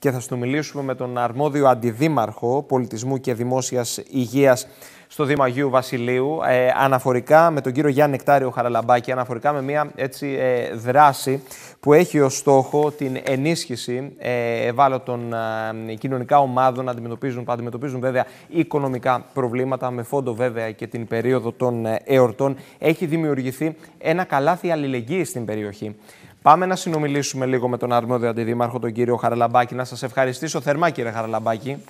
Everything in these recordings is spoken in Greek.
και θα συνομιλήσουμε με τον αρμόδιο αντιδήμαρχο πολιτισμού και δημόσιας υγείας στο Δήμο Αγίου Βασιλείου, ε, αναφορικά με τον κύριο Γιάννη Νεκτάριο Χαραλαμπάκη, αναφορικά με μια έτσι, ε, δράση που έχει ως στόχο την ενίσχυση ε, ευάλωτων ε, κοινωνικά ομάδων να αντιμετωπίζουν, που αντιμετωπίζουν βέβαια οικονομικά προβλήματα, με φόντο βέβαια και την περίοδο των ε, εορτών. Έχει δημιουργηθεί ένα καλάθι αλληλεγγύης στην περιοχή. Πάμε να συνομιλήσουμε λίγο με τον αρμόδιο αντιδήμαρχο, τον κύριο Χαραλαμπάκη. Να σας ευχαριστήσω θερμά κύριε Χαραλαμπάκη.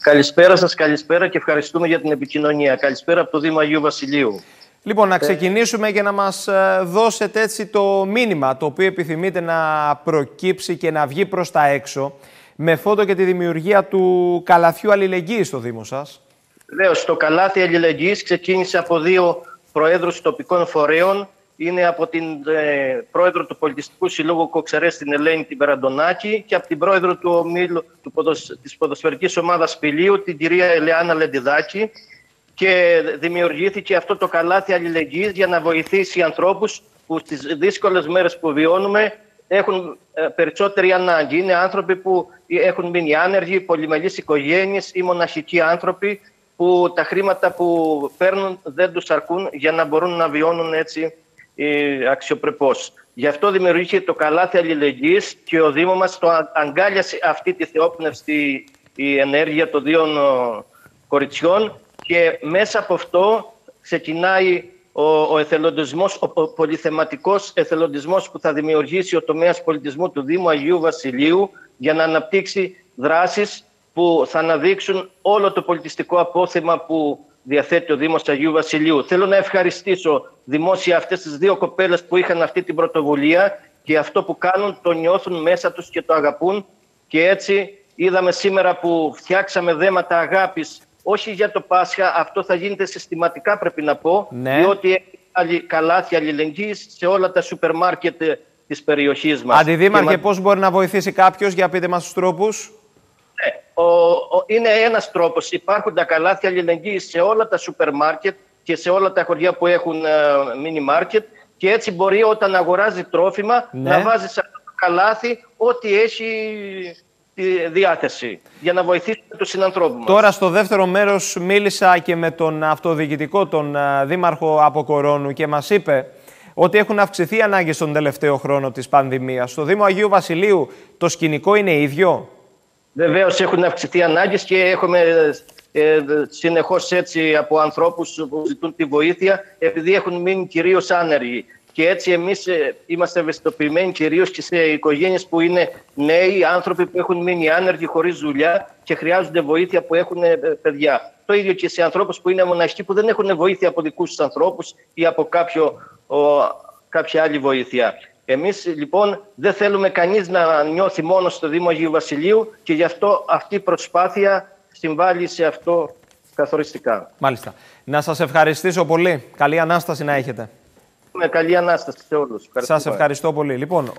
Καλησπέρα σας, καλησπέρα και ευχαριστούμε για την επικοινωνία. Καλησπέρα από το Δήμο Αγίου Βασιλείου. Λοιπόν, να ξεκινήσουμε και να μας ε, δώσετε έτσι το μήνυμα το οποίο επιθυμείτε να προκύψει και να βγει προς τα έξω με φόντο και τη δημιουργία του καλαθιού αλληλεγγύης στο Δήμο σας. Βεβαίως, το καλάθι αλληλεγγύης ξεκίνησε από δύο προέδρους τοπικών φορέων. Είναι από την ε, πρόεδρο του Πολιτιστικού Συλλόγου Κοξερές στην Ελένη την Περαντονάκη και από την πρόεδρο του ομίλου του ποδοσ... της ποδοσφαιρικής ομάδας Πηλίου, την κυρία Ελεάνα Λεντιδάκη και δημιουργήθηκε αυτό το καλάθι αλληλεγγύης για να βοηθήσει ανθρώπους που στις δύσκολες μέρες που βιώνουμε έχουν ε, περισσότερη ανάγκη. Είναι άνθρωποι που έχουν μείνει άνεργοι, πολυμελείς οικογένειες ή μοναχικοί άνθρωποι που τα χρήματα που παίρνουν δεν τους αρκούν για να μπορούν να βιώνουν έτσι ε, αξιοπρεπώς. Γι' αυτό δημιουργήθηκε το καλάθι αλληλεγγύης και ο Δήμος μας το αγκάλιασε αυτή τη θεόπνευστη η ενέργεια των δύο κοριτσιών και μέσα από αυτό ξεκινάει ο, ο εθελοντισμός, ο πολυθεματικός εθελοντισμός που θα δημιουργήσει ο τομέας πολιτισμού του Δήμου Αγίου Βασιλείου για να αναπτύξει δράσεις που θα αναδείξουν όλο το πολιτιστικό απόθεμα που διαθέτει ο Δήμος Αγίου Βασιλείου. Θέλω να ευχαριστήσω δημόσια αυτές τις δύο κοπέλες που είχαν αυτή την πρωτοβουλία και αυτό που κάνουν το νιώθουν μέσα τους και το αγαπούν και έτσι είδαμε σήμερα που φτιάξαμε δέματα αγάπης όχι για το Πάσχα, αυτό θα γίνεται συστηματικά πρέπει να πω, Ναι. διότι έχει καλάθια αλληλεγγύης σε όλα τα σούπερ μάρκετ ε, της περιοχής μας. Αντιδήμαρχε, Και μα- πώς μπορεί να βοηθήσει κάποιος, για πείτε μας τους τρόπους; Ε, ο, ο- είναι ένας τρόπος. Υπάρχουν τα καλάθια αλληλεγγύης σε όλα τα σούπερ μάρκετ και σε όλα τα χωριά που έχουν ε, μίνι μάρκετ και έτσι μπορεί όταν αγοράζει τρόφιμα Ναι. να βάζει σε αυτό το καλάθι ό,τι έχει τη διάθεση για να βοηθήσουμε τους συνανθρώπους μας. Τώρα στο δεύτερο μέρος μίλησα και με τον αυτοδιοικητικό, τον α, Δήμαρχο από Κορώνου και μας είπε ότι έχουν αυξηθεί οι ανάγκες τον τελευταίο χρόνο της πανδημίας. Στο Δήμο Αγίου Βασιλείου το σκηνικό είναι ίδιο; Βεβαίως έχουν αυξηθεί ανάγκες και έχουμε ε, συνεχώς έτσι από ανθρώπους που ζητούν τη βοήθεια, επειδή έχουν μείνει κυρίως άνεργοι. Και έτσι εμείς είμαστε ευαισθητοποιημένοι κυρίως και σε οικογένειες που είναι νέοι, άνθρωποι που έχουν μείνει άνεργοι χωρίς δουλειά και χρειάζονται βοήθεια που έχουν ε, παιδιά. Το ίδιο και σε ανθρώπους που είναι μοναχικοί που δεν έχουν βοήθεια από δικούς τους ανθρώπους ή από κάποιο, ο, κάποια άλλη βοήθεια. Εμείς λοιπόν δεν θέλουμε κανείς να νιώθει μόνος στο Δήμο Αγίου Βασιλείου και γι' αυτό αυτή η προσπάθεια συμβάλλει σε αυτό καθοριστικά. Μάλιστα. Να σας ευχαριστήσω πολύ. Καλή Ανάσταση να έχετε. Με καλή Ανάσταση σε όλους. Σας ευχαριστώ πολύ. Λοιπόν,